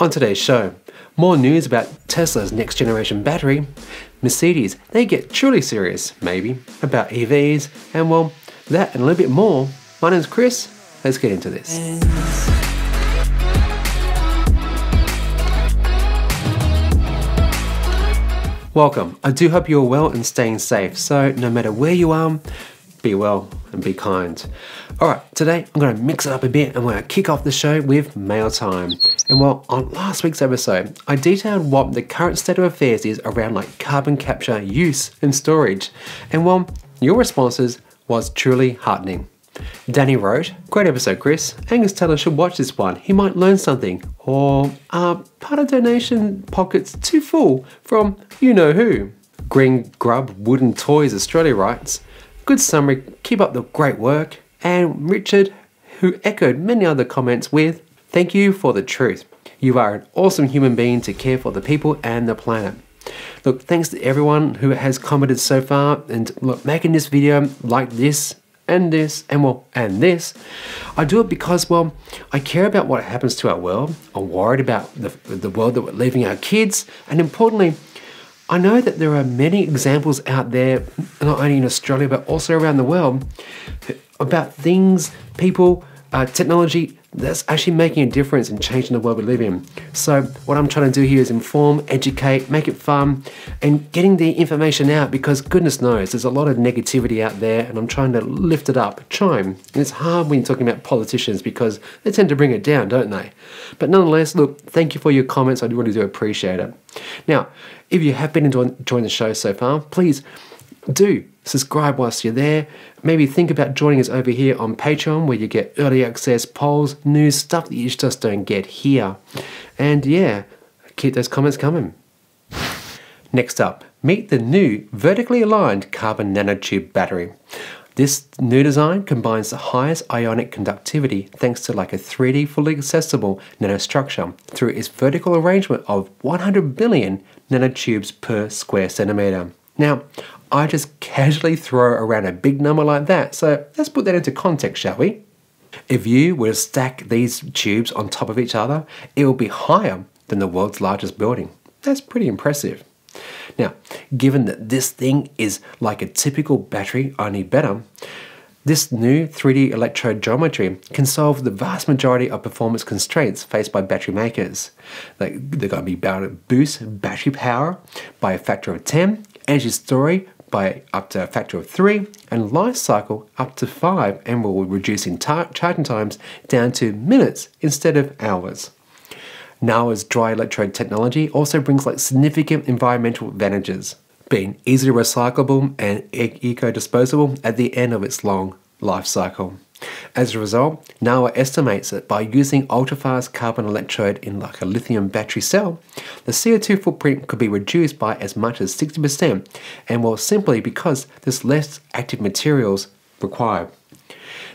On today's show, more news about Tesla's next generation battery, Mercedes, they get truly serious, maybe, about EVs, and well, that and a little bit more. My name's Chris, let's get into this. Welcome. I do hope you're well and staying safe. So, no matter where you are, be well and be kind. Alright, today I'm going to mix it up a bit and we're going to kick off the show with mail time. And well, on last week's episode, I detailed what the current state of affairs is around like carbon capture, use, and storage. And well, your responses was truly heartening. Danny wrote, Great episode, Chris. Angus Taylor should watch this one. He might learn something. Or are part of donation pockets too full from you know who? Green Grub Wooden Toys Australia writes, Good summary, keep up the great work. And Richard, who echoed many other comments with, Thank you for the truth. You are an awesome human being to care for the people and the planet. Look, thanks to everyone who has commented so far and look, making this video like this and this and well and this i do it because well i care about what happens to our world i'm worried about the, the world that we're leaving our kids and importantly i know that there are many examples out there not only in australia but also around the world about things people uh, technology that's actually making a difference and changing the world we live in. So, what I'm trying to do here is inform, educate, make it fun, and getting the information out because goodness knows there's a lot of negativity out there, and I'm trying to lift it up, chime. And it's hard when you're talking about politicians because they tend to bring it down, don't they? But nonetheless, look, thank you for your comments. I really do appreciate it. Now, if you have been enjoying the show so far, please do subscribe whilst you're there. Maybe think about joining us over here on Patreon where you get early access, polls, news, stuff that you just don't get here. And yeah, keep those comments coming. Next up, meet the new vertically aligned carbon nanotube battery. This new design combines the highest ionic conductivity thanks to like a 3D fully accessible nanostructure through its vertical arrangement of 100 billion nanotubes per square centimeter. Now, I just casually throw around a big number like that, so let's put that into context, shall we? If you were to stack these tubes on top of each other, it would be higher than the world's largest building. That's pretty impressive. Now, given that this thing is like a typical battery, only better, this new 3D electrode geometry can solve the vast majority of performance constraints faced by battery makers. They're going to be able to boost battery power by a factor of 10, energy storage by up to a factor of 3, and life cycle up to 5, and we'll reduce in charging times down to minutes instead of hours. NAWA's dry electrode technology also brings like significant environmental advantages being easily recyclable and eco-disposable at the end of its long life cycle. As a result, NAWA estimates that by using ultrafast carbon electrode in like a lithium battery cell, the CO2 footprint could be reduced by as much as 60% and well simply because there's less active materials required.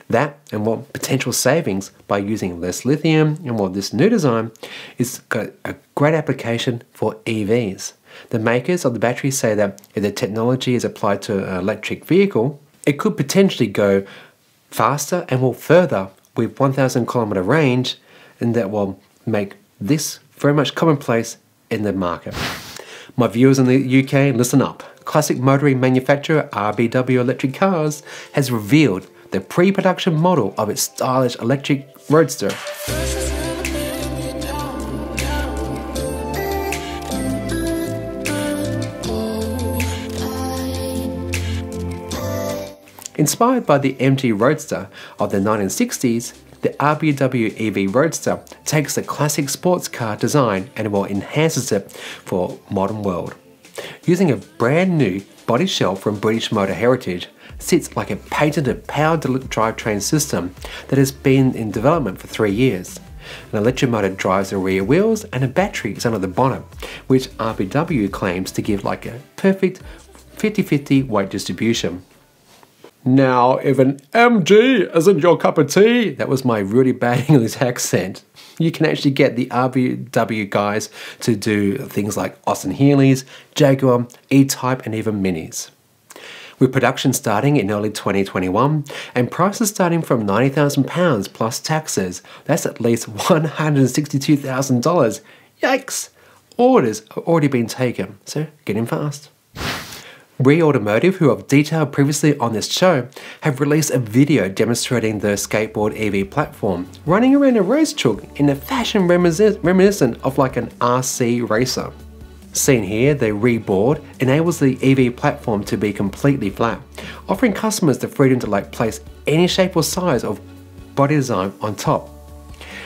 That and what potential savings by using less lithium and what this new design is got a great application for EVs. The makers of the battery say that if the technology is applied to an electric vehicle, it could potentially go faster and will further with 1000 kilometer range, and that will make this very much commonplace in the market. My viewers in the UK, listen up. Classic motoring manufacturer RBW Electric Cars has revealed the pre production model of its stylish electric roadster. Inspired by the MG Roadster of the 1960s, the RBW EV Roadster takes the classic sports car design and well enhances it for modern world. Using a brand new body shell from British Motor Heritage sits like a patented power drivetrain system that has been in development for three years. An electric motor drives the rear wheels and a battery is under the bonnet, which RBW claims to give like a perfect 50-50 weight distribution. Now, if an MG isn't your cup of tea, that was my really bad English accent, you can actually get the RBW guys to do things like Austin Healey's, Jaguar, E-Type, and even Minis. With production starting in early 2021 and prices starting from £90,000 plus taxes. That's at least $162,000. Yikes! Orders have already been taken, so get in fast. REE Automotive, who I've detailed previously on this show, have released a video demonstrating their skateboard EV platform, running around a race track in a fashion reminiscent of like an RC racer. Seen here, the REEboard enables the EV platform to be completely flat, offering customers the freedom to like place any shape or size of body design on top.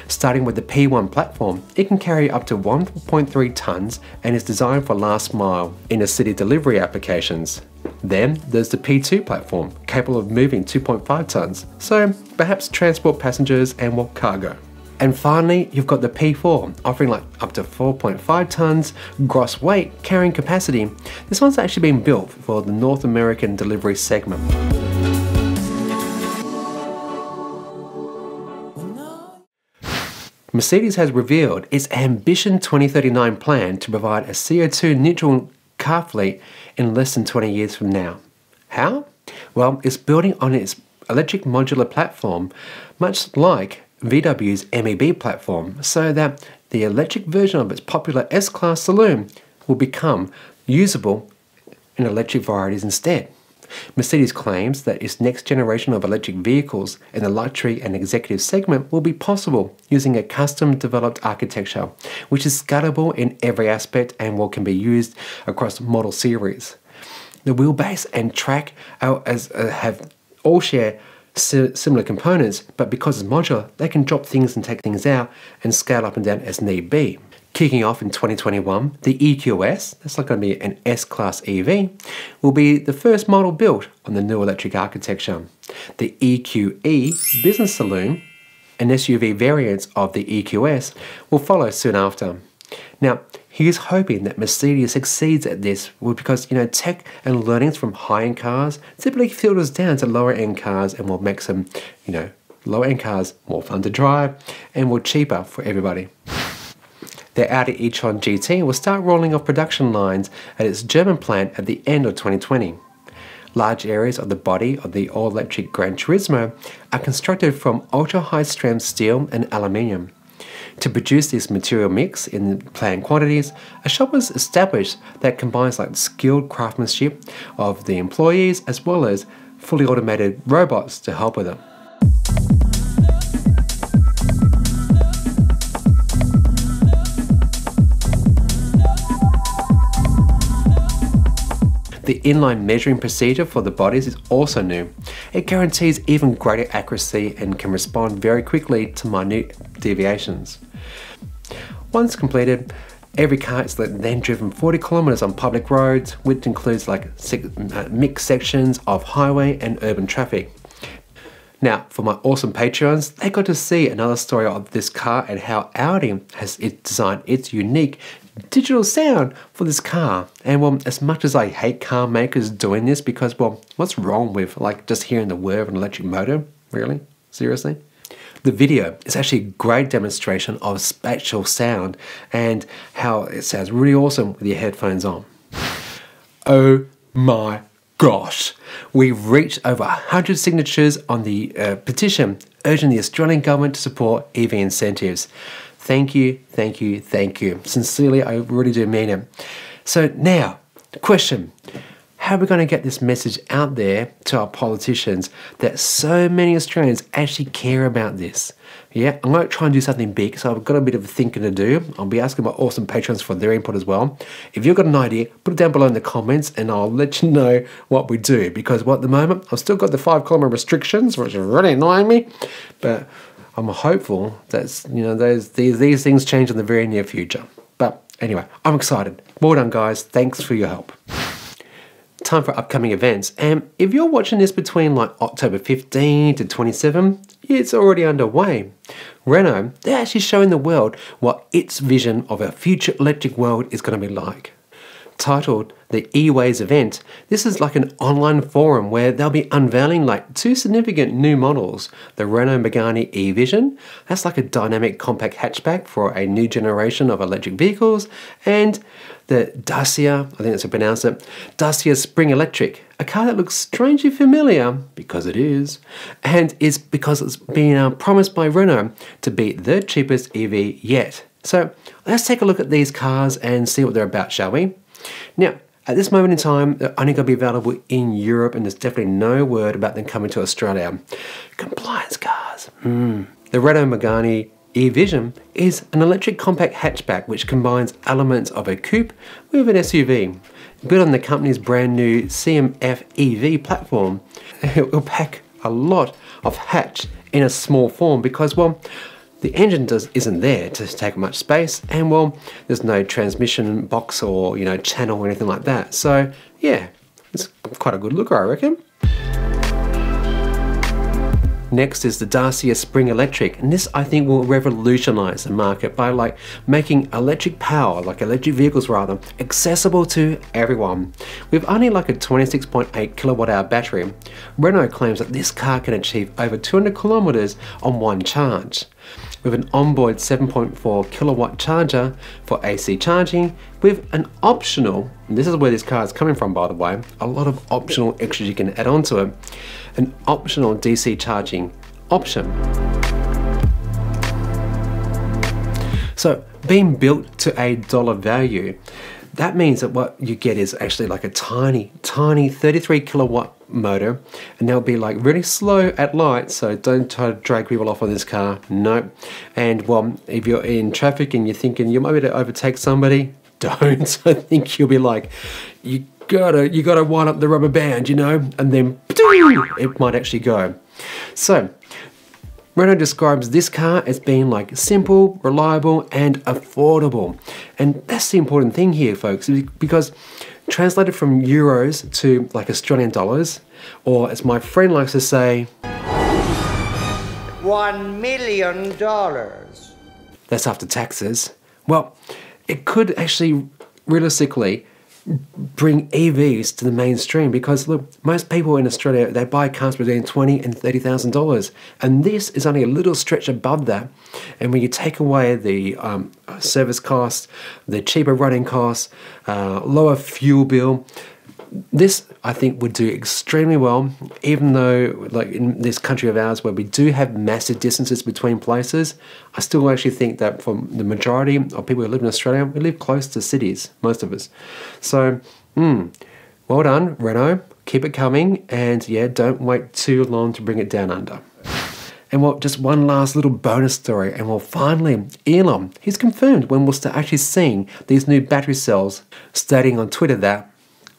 Starting with the P1 platform, it can carry up to 1.3 tonnes and is designed for last mile in city delivery applications. Then there's the P2 platform, capable of moving 2.5 tonnes, so perhaps transport passengers and more cargo. And finally, you've got the P4, offering like up to 4.5 tons gross weight carrying capacity. This one's actually been built for the North American delivery segment. Mercedes has revealed its Ambition 2039 plan to provide a CO2 neutral car fleet in less than 20 years from now. How? Well, it's building on its electric modular platform, much like VW's MEB platform so that the electric version of its popular S-Class saloon will become usable in electric varieties instead. Mercedes claims that its next generation of electric vehicles in the luxury and executive segment will be possible using a custom developed architecture, which is scalable in every aspect and will can be used across model series. The wheelbase and track as, uh, have all share similar components, but because it's modular, they can drop things and take things out and scale up and down as need be. Kicking off in 2021, the EQS, that's not going to be an S-Class EV, will be the first model built on the new electric architecture. The EQE Business Saloon, an SUV variant of the EQS, will follow soon after. Now, he is hoping that Mercedes succeeds at this because you know tech and learnings from high-end cars typically filters down to lower-end cars and will make some you know low-end cars more fun to drive and more cheaper for everybody. The Audi e-tron GT will start rolling off production lines at its German plant at the end of 2020. Large areas of the body of the all-electric Gran Turismo are constructed from ultra-high strength steel and aluminium. To produce this material mix in planned quantities, a shop was established that combines like skilled craftsmanship of the employees as well as fully automated robots to help with it. The inline measuring procedure for the bodies is also new. It guarantees even greater accuracy and can respond very quickly to minute deviations. Once completed, every car is then driven 40 kilometers on public roads, which includes like uh, mixed sections of highway and urban traffic. Now, for my awesome Patreons, they got to see another story of this car and how Audi has designed its unique digital sound for this car. And well, as much as I hate car makers doing this, because well, what's wrong with like just hearing the whir of an electric motor? Really? Seriously? The video is actually a great demonstration of spatial sound and how it sounds really awesome with your headphones on. Oh my gosh, we've reached over 100 signatures on the uh, petition urging the Australian government to support EV incentives. Thank you, thank you, thank you. Sincerely, I really do mean it. So, now, question how are we going to get this message out there to our politicians that so many Australians actually care about this? Yeah, I'm going to try and do something big, so I've got a bit of thinking to do. I'll be asking my awesome patrons for their input as well. If you've got an idea, put it down below in the comments and I'll let you know what we do. Because what at the moment, I've still got the five kilometer restrictions, which are really annoying me, but I'm hopeful that you know those these, these things change in the very near future. But anyway, I'm excited. Well done, guys. Thanks for your help time for upcoming events. And if you're watching this between like October 15 to 27, it's already underway. Renault, they're actually showing the world what its vision of a future electric world is going to be like. Titled the E-Ways event. This is like an online forum where they'll be unveiling like two significant new models. The Renault Megane E-Vision, that's like a dynamic compact hatchback for a new generation of electric vehicles, and the Dacia, I think that's how you pronounce it, Dacia Spring Electric, a car that looks strangely familiar, because it is, and is because it's been uh, promised by Renault to be the cheapest EV yet. So let's take a look at these cars and see what they're about, shall we? Now, at this moment in time, they're only going to be available in Europe, and there's definitely no word about them coming to Australia. Compliance cars. Mm. The Renault Megane E-Vision is an electric compact hatchback which combines elements of a coupe with an SUV. Built on the company's brand new CMF EV platform, it will pack a lot of hatch in a small form because, well, the engine does, isn't there to take much space and well there's no transmission box or you know channel or anything like that. So yeah it's quite a good looker I reckon. Next is the Dacia Spring Electric, and this I think will revolutionize the market by like making electric power, like electric vehicles rather, accessible to everyone. With only like a 26.8 kilowatt hour battery, Renault claims that this car can achieve over 200 kilometers on one charge with an onboard 7.4 kilowatt charger for AC charging with an optional, this is where this car is coming from by the way, a lot of optional extras you can add onto it, an optional DC charging option. So being built to a dollar value, that means that what you get is actually like a tiny, tiny 33 kilowatt motor and they'll be like really slow at light so don't try to drag people off on this car. No and well if you're in traffic and you're thinking you might be able to overtake somebody don't. I think you'll be like you gotta you gotta wind up the rubber band you know? And then it might actually go. So Renault describes this car as being like simple, reliable, and affordable. And that's the important thing here, folks, because translated from euros to like Australian dollars, or as my friend likes to say, one million dollars. That's after taxes. Well, it could actually realistically bring EVs to the mainstream because look, most people in Australia they buy cars between twenty and thirty thousand dollars, and this is only a little stretch above that. And when you take away the um, service costs, the cheaper running costs, uh, lower fuel bill, this I think would do extremely well, even though like in this country of ours where we do have massive distances between places, I still actually think that for the majority of people who live in Australia, we live close to cities, most of us. So, mm, well done, Renault. Keep it coming, and yeah, don't wait too long to bring it down under. And well, just one last little bonus story, and well, finally, Elon, he's confirmed when we'll start actually seeing these new battery cells, stating on Twitter that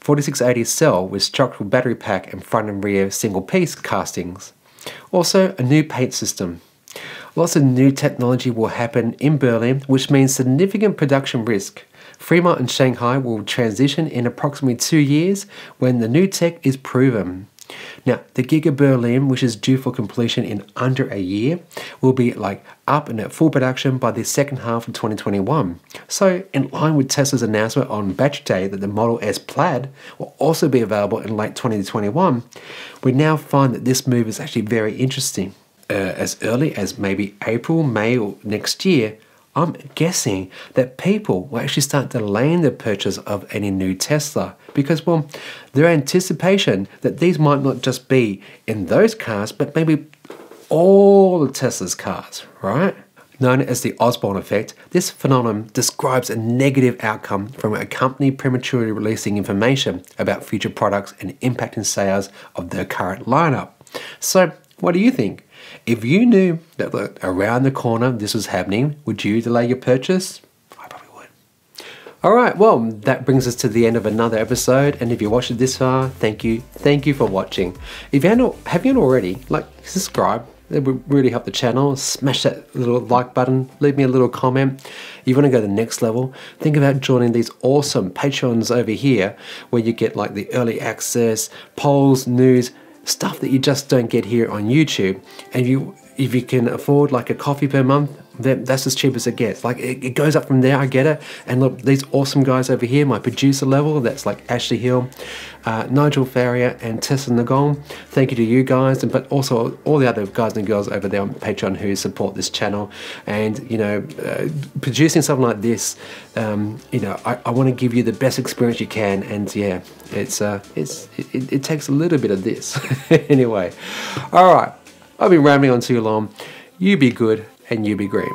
4680 cell with structural battery pack and front and rear single piece castings. Also, a new paint system. Lots of new technology will happen in Berlin, which means significant production risk. Fremont and Shanghai will transition in approximately two years when the new tech is proven. Now, the Giga Berlin, which is due for completion in under a year, will be like up and at full production by the second half of 2021. So, in line with Tesla's announcement on Battery Day that the Model S Plaid will also be available in late 2021, we now find that this move is actually very interesting. Uh, as early as maybe April, May, or next year, I'm guessing that people will actually start delaying the purchase of any new Tesla because, well, their anticipation that these might not just be in those cars, but maybe all of Tesla's cars, right? Known as the Osborne effect, this phenomenon describes a negative outcome from a company prematurely releasing information about future products and impacting sales of their current lineup. So, what do you think? If you knew that around the corner this was happening, would you delay your purchase? All right, well, that brings us to the end of another episode. And if you watched it this far, thank you, thank you for watching. If you haven't, have you already, like, subscribe. It would really help the channel. Smash that little like button. Leave me a little comment. You want to go to the next level? Think about joining these awesome Patreons over here, where you get like the early access, polls, news, stuff that you just don't get here on YouTube. And you if you can afford like a coffee per month, that's as cheap as it gets. Like it, it, goes up from there. I get it. And look, these awesome guys over here, my producer level, that's like Ashley Hill, uh, Nigel Farrier, and Tessa Nagong. Thank you to you guys, and but also all the other guys and girls over there on Patreon who support this channel. And you know, uh, producing something like this, um, you know, I, I want to give you the best experience you can. And yeah, it's uh, it's it, it takes a little bit of this. anyway, all right. I've been rambling on too long. You be good and you be great.